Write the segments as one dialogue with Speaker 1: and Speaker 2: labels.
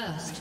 Speaker 1: First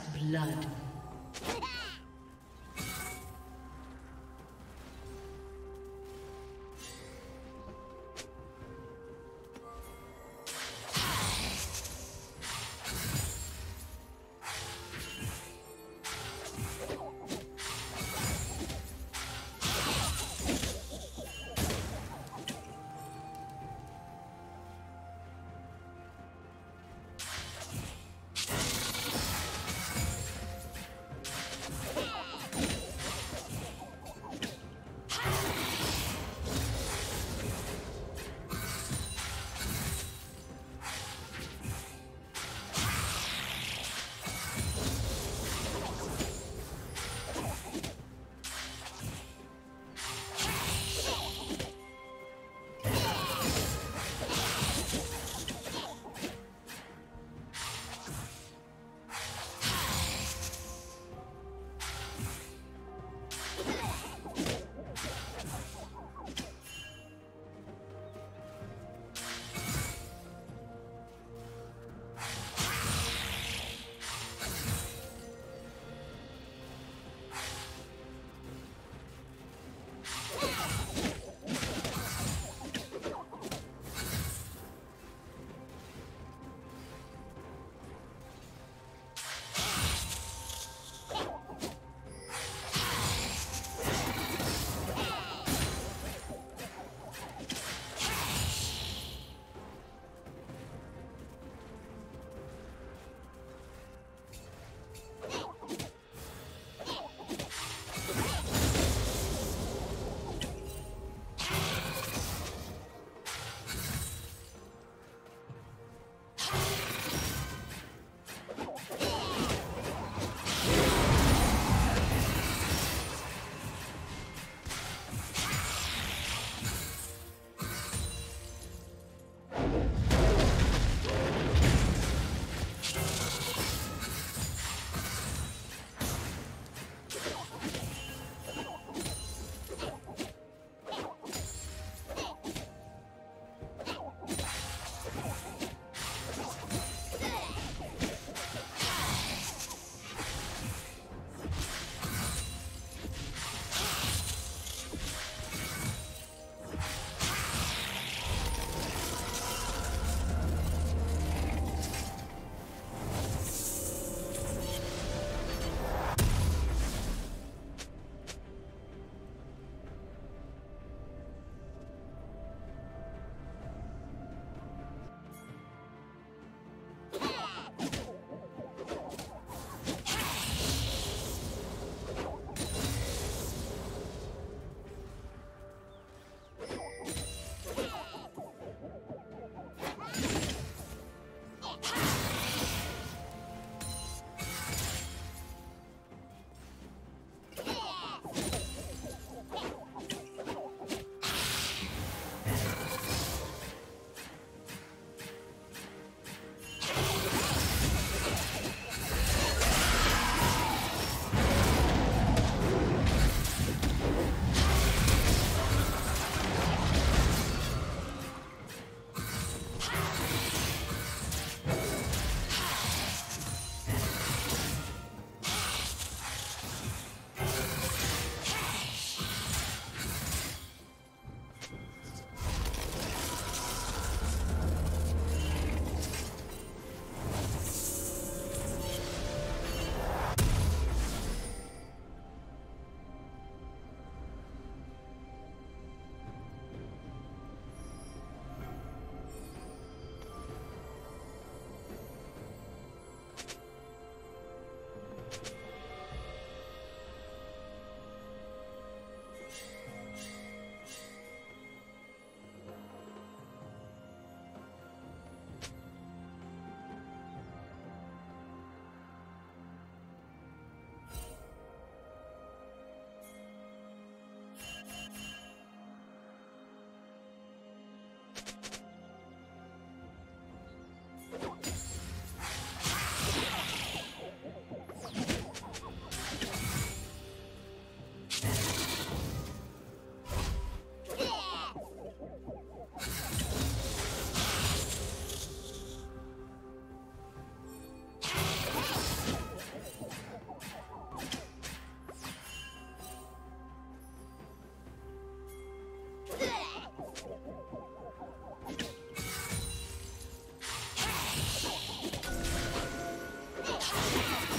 Speaker 1: Rampage.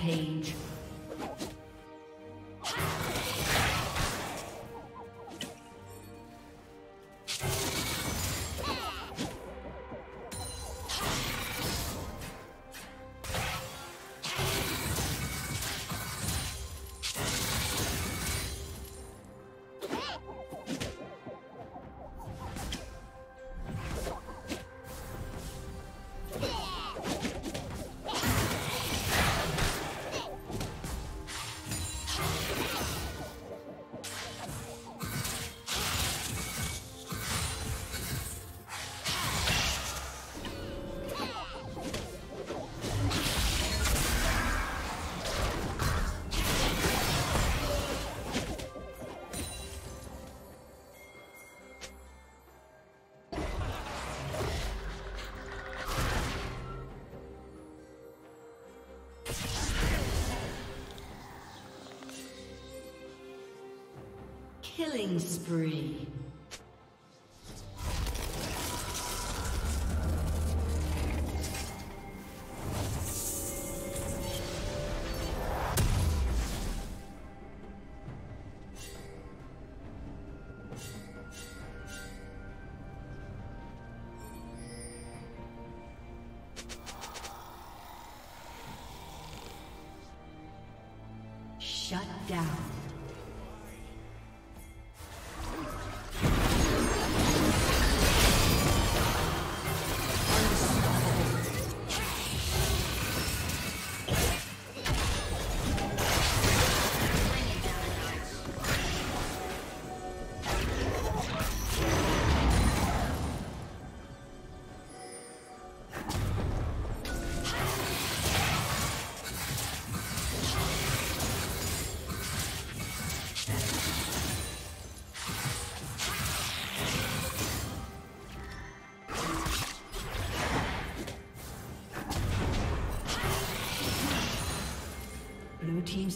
Speaker 1: Rampage. Killing spree.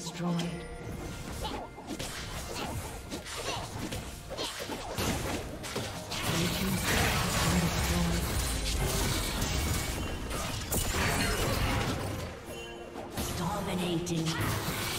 Speaker 1: Destroyed. Dominating.